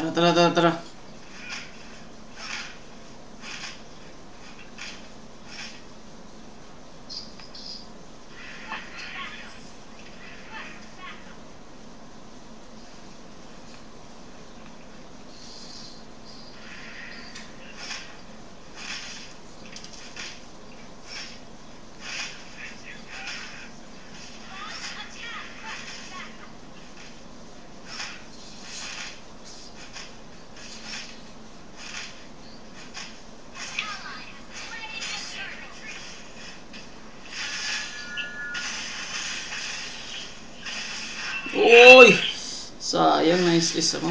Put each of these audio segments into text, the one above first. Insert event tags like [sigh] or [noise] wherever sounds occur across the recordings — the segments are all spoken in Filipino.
Tara, tara, tara, tara. Sayang, nice is ako.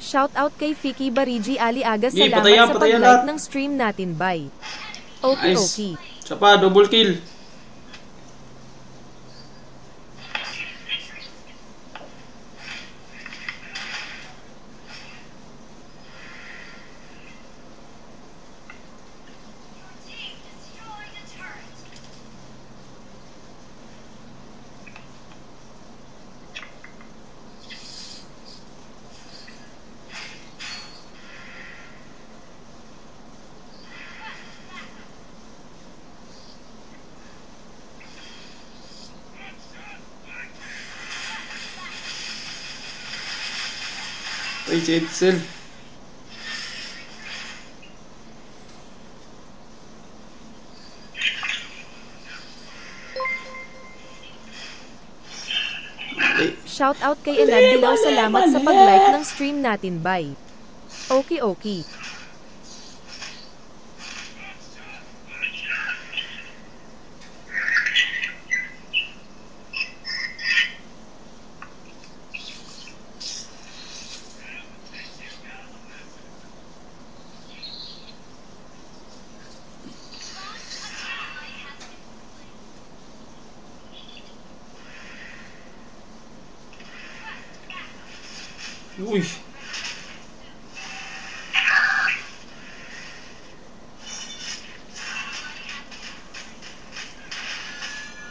Shoutout kay Fiki Barigi Ali Aga salamat patayan, sa patayan pag-like ng stream natin. Bye. Okay, Nice. okay. Siya pa, double kill. Si Edsel. Okay. Shoutout kay Elad Dilaw salamat sa pag-like ng stream natin. Bye. Okay, okay. Oui.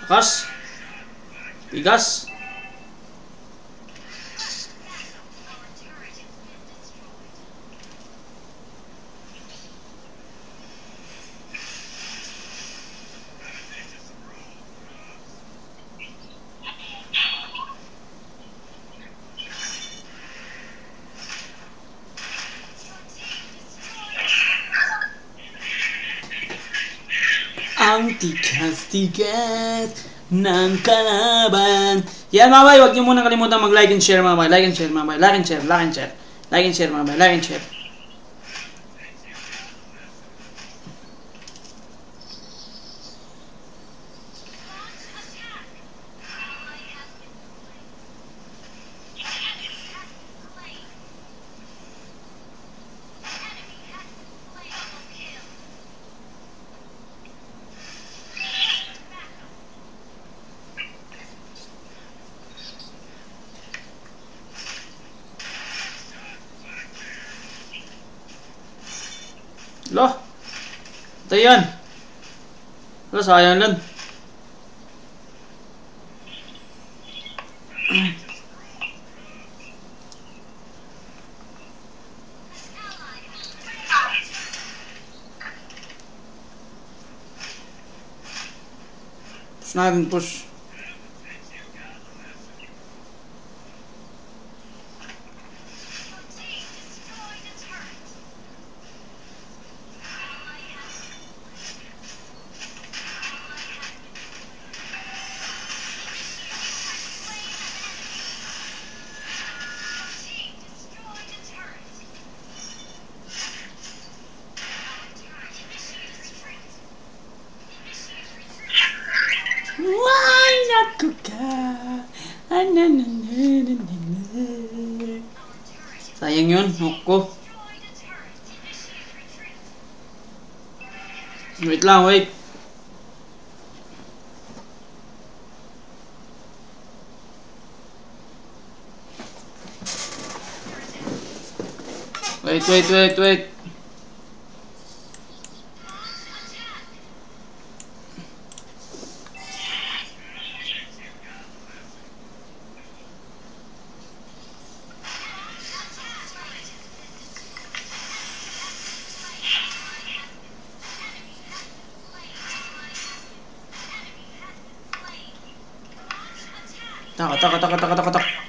Ras. Pigas. Ang tigas-tigas ng kalaban. Yan mga bay, huwag niyo muna kalimutan mag-like and share mga bay. Like and share mga bay. Like and share, like and share. Like and share mga bay. Like and share. Lo. Ito yan. Lo, sayang lang. Push push. Kuka. Sayang yun, ako. Wait lang, wait. Wait, wait, wait, wait. タカタカタカタカタカ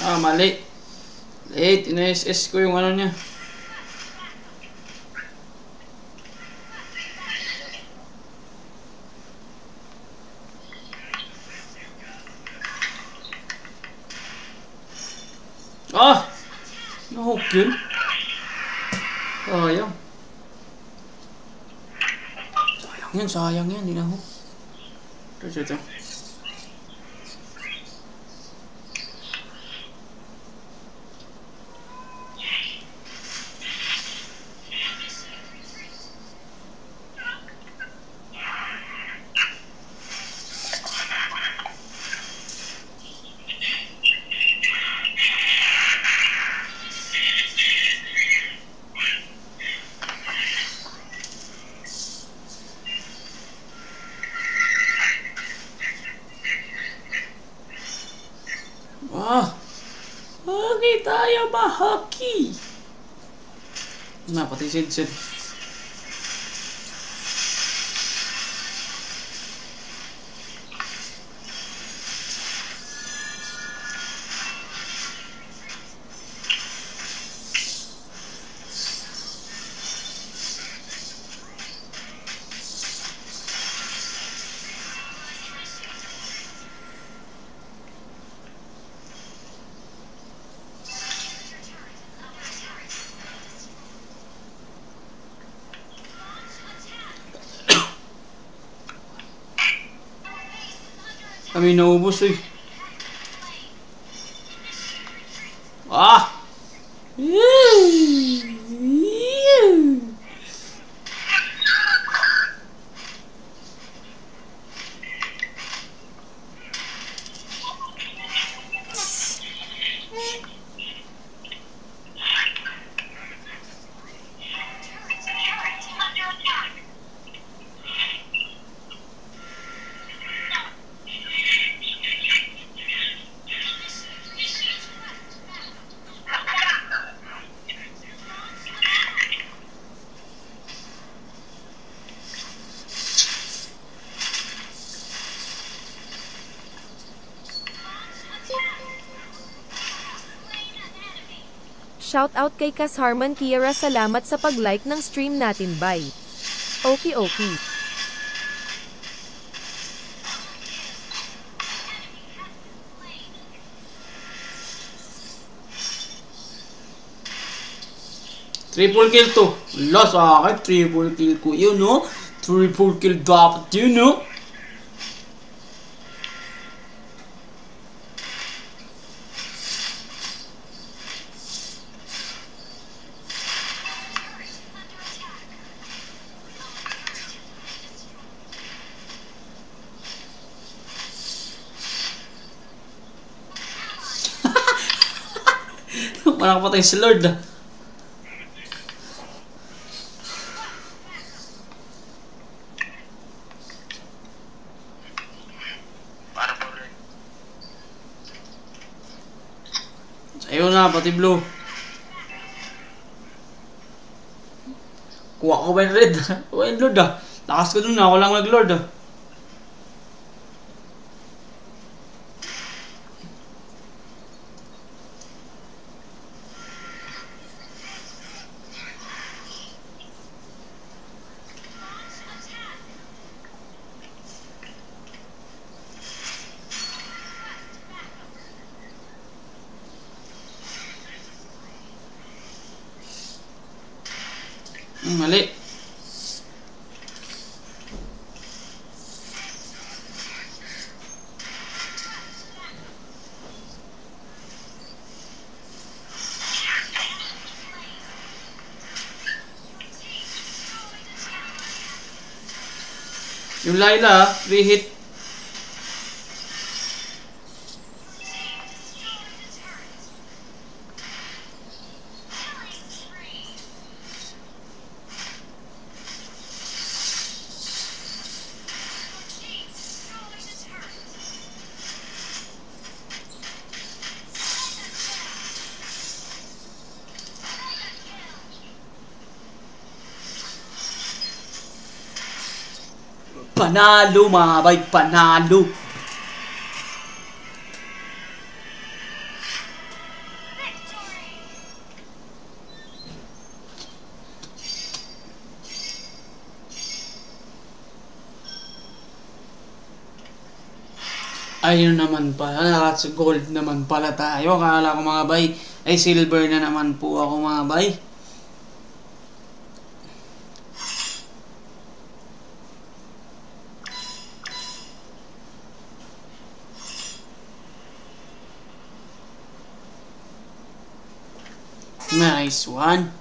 Ah, mali. Late, ina-SS ko yung ano niya. Ah! Nahook yun. Sayang. Sayang yan, sayang yan. Di nahook. Ito, ito, ito. Okay tayo mahaki! Na, pati Sid Kami naubos eh. Ah! Shoutout kay Kas Harman Kiera salamat sa pag-like ng stream natin bye. Okay okay. Triple kill to. Wala sa akin, triple kill ko yun, no? Triple kill dapat yun, no? makakapatay si Lord. Ayun na, pati blue. Kuha ko ba yung red? [laughs] Kuha yung lord ah. Lakas ko dun na, ako lang nag-lord ah. Mali. Yung Laila, re-hit. Panalo mga bay, panalo. Ayun naman pala, naka gold naman pala tayo. Akala ko mga bay, ay silver na naman po ako mga bay. Nice one.